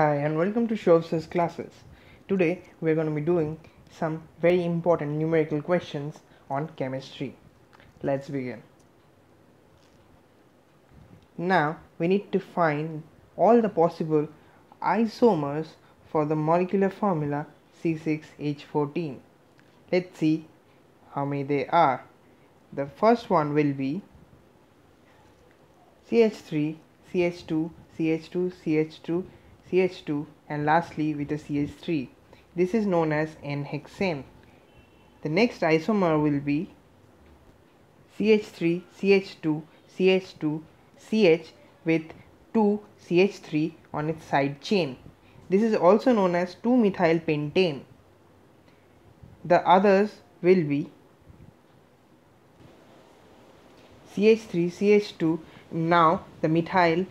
Hi and welcome to Sourav's classes. Today we're going to be doing some very important numerical questions on chemistry. Let's begin. Now we need to find all the possible isomers for the molecular formula C6H14. Let's see how many they are. The first one will be CH3, CH2, CH2, CH2, CH2 and lastly with a CH3. This is known as N-hexane. The next isomer will be CH3, CH2, CH2, CH with 2 CH3 on its side chain. This is also known as 2-methyl pentane. The others will be CH3, CH2. Now the methyl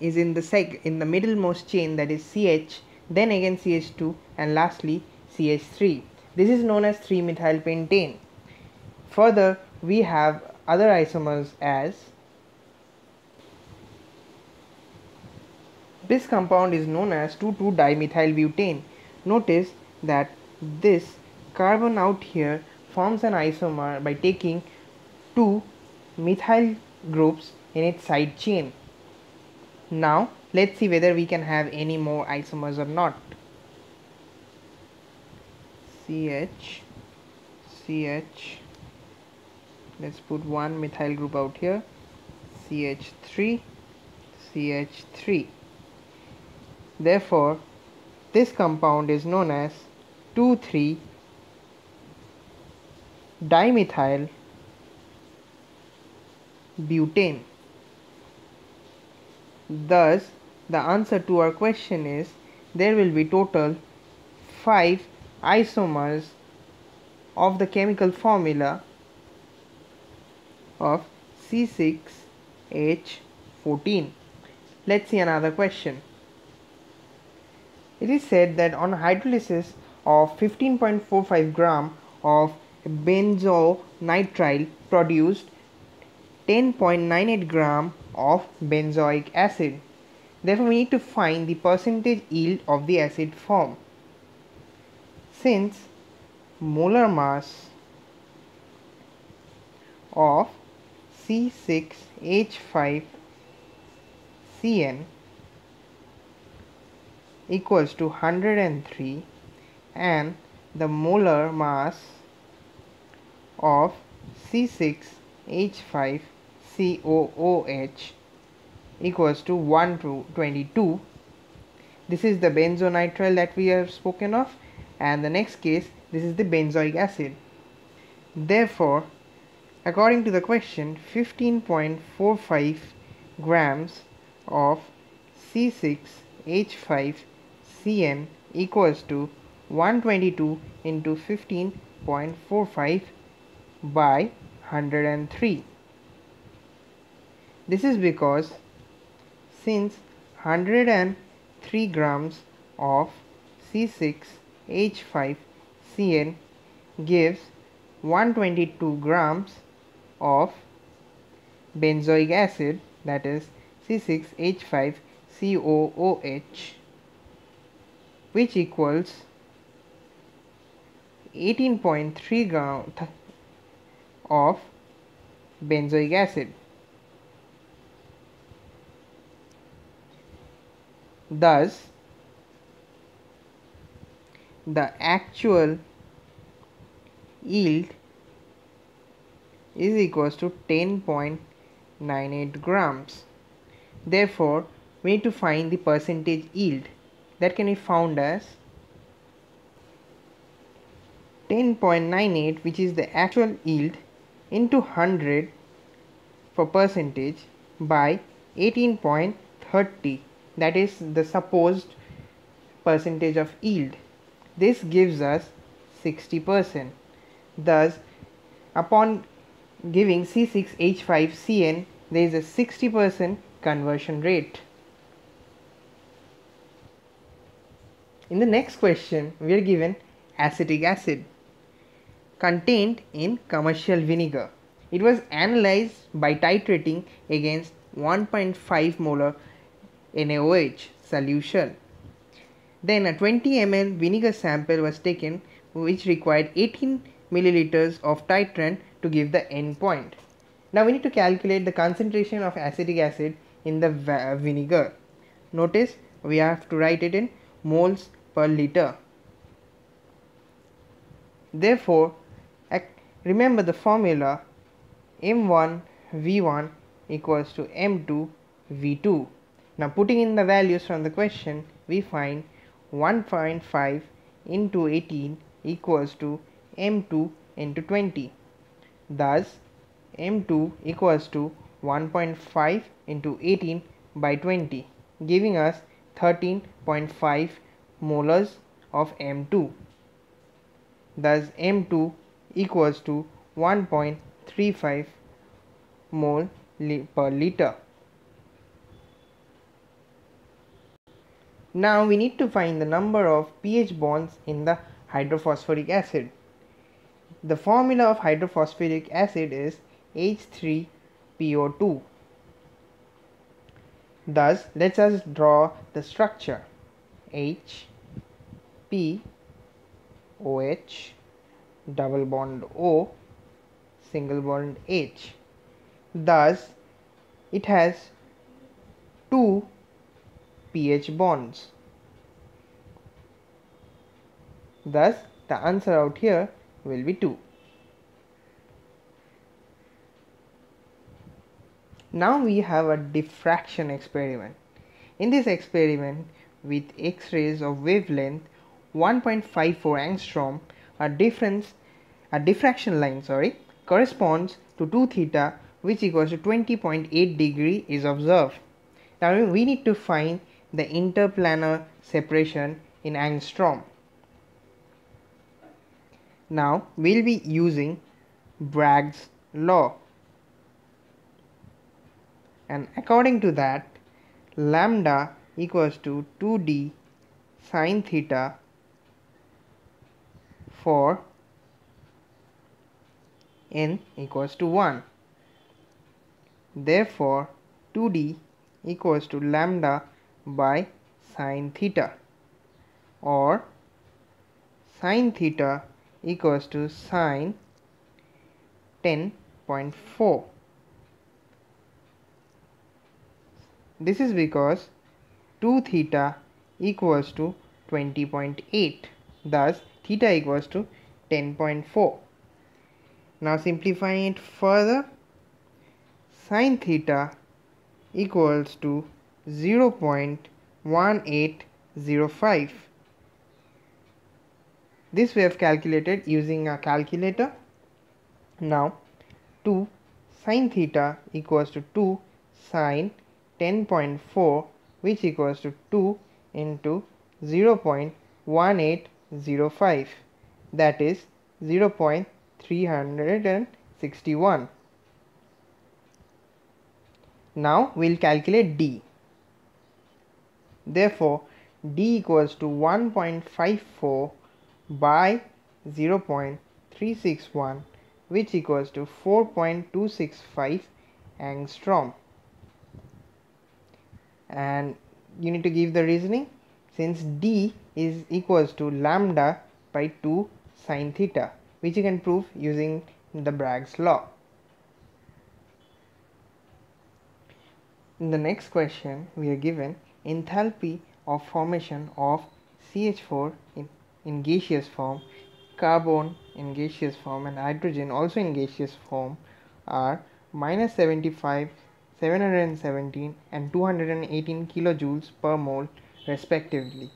is in the seg in the middlemost chain that is CH then again CH2 and lastly CH3 this is known as 3 methyl pentane. Further we have other isomers as this compound is known as 2,2 dimethyl butane. Notice that this carbon out here forms an isomer by taking two methyl groups in its side chain now let's see whether we can have any more isomers or not. CH, CH, let's put one methyl group out here, CH3, CH3. Therefore, this compound is known as 2,3 dimethyl butane. Thus, the answer to our question is there will be total 5 isomers of the chemical formula of C6H14. Let's see another question. It is said that on hydrolysis of 15.45 gram of benzonitrile produced 10.98 gram of benzoic acid. Therefore, we need to find the percentage yield of the acid form. Since molar mass of C6H5Cn equals to 103 and the molar mass of C6H5 COOH equals to 1 to 22. This is the benzonitrile that we have spoken of and the next case this is the benzoic acid. Therefore, according to the question 15.45 grams of C6H5Cn equals to 122 into 15.45 by 103. This is because since 103 grams of C6H5Cn gives 122 grams of benzoic acid that is C6H5COOH which equals 18.3 grams of benzoic acid. Thus, the actual yield is equals to 10.98 grams. Therefore, we need to find the percentage yield that can be found as 10.98 which is the actual yield into 100 for percentage by 18.30 that is the supposed percentage of yield. This gives us 60%. Thus, upon giving C6H5Cn, there is a 60% conversion rate. In the next question, we are given acetic acid contained in commercial vinegar. It was analyzed by titrating against 1.5 molar NaOH solution. Then a 20 ml vinegar sample was taken which required 18 milliliters of titrant to give the end point. Now we need to calculate the concentration of acetic acid in the vinegar. Notice we have to write it in moles per liter. Therefore, remember the formula M1 V1 equals to M2 V2. Now putting in the values from the question, we find 1.5 into 18 equals to M2 into 20. Thus, M2 equals to 1.5 into 18 by 20 giving us 13.5 molars of M2. Thus M2 equals to 1.35 mole li per liter. Now we need to find the number of pH bonds in the hypophosphorous acid. The formula of hypophosphorous acid is H3PO2. Thus, let us draw the structure H P OH double bond O single bond H. Thus, it has two pH bonds. Thus, the answer out here will be 2. Now we have a diffraction experiment. In this experiment with X-rays of wavelength 1.54 angstrom, a difference, a diffraction line, sorry, corresponds to 2 theta which equals to 20.8 degree is observed. Now we need to find the interplanar separation in angstrom. Now we'll be using Bragg's law and according to that lambda equals to 2d sine theta for n equals to 1 therefore 2d equals to lambda by sine theta or sine theta equals to sine 10.4 This is because 2 theta equals to 20.8 thus theta equals to 10.4 now simplifying it further sine theta equals to 0.1805 this we have calculated using a calculator now 2 sine theta equals to 2 sine 10.4 which equals to 2 into 0.1805 that is 0.361. Now we'll calculate D. Therefore, D equals to 1.54 by 0.361 which equals to 4.265 angstrom and you need to give the reasoning since d is equals to lambda by 2 sine theta which you can prove using the Bragg's law. In the next question we are given enthalpy of formation of CH4 in, in gaseous form, carbon in gaseous form and hydrogen also in gaseous form are minus 75 717 and 218 kilojoules per mole respectively.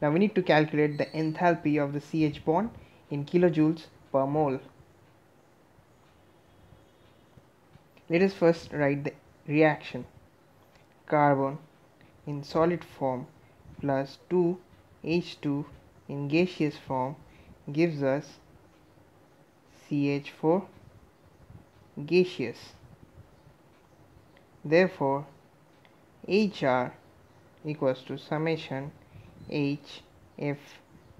Now we need to calculate the enthalpy of the CH bond in kilojoules per mole. Let us first write the reaction. Carbon in solid form plus 2 H2 in gaseous form gives us CH4 gaseous. Therefore, HR equals to summation H F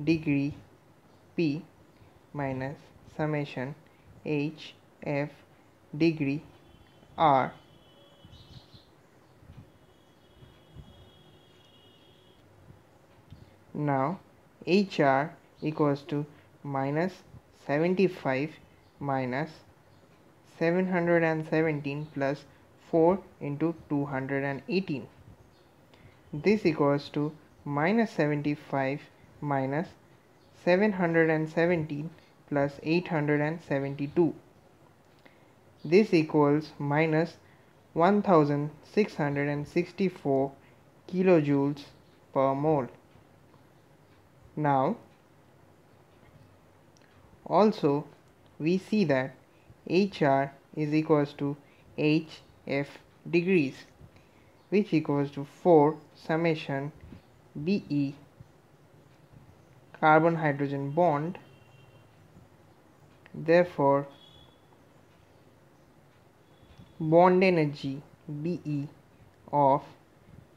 degree P minus summation H F degree R Now HR equals to minus 75 minus 717 plus 4 into 218. This equals to minus 75 minus 717 plus 872. This equals minus 1664 kilojoules per mole. Now, also we see that HR is equals to HF degrees which equals to 4 summation BE carbon hydrogen bond. Therefore bond energy BE of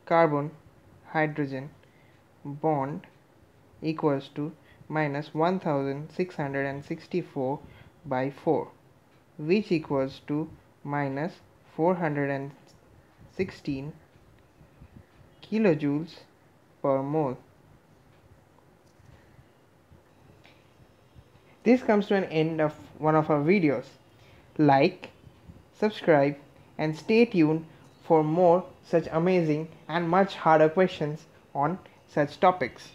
carbon hydrogen bond equals to minus 1664 by 4 which equals to minus 416 kilojoules per mole. This comes to an end of one of our videos. Like, subscribe and stay tuned for more such amazing and much harder questions on such topics.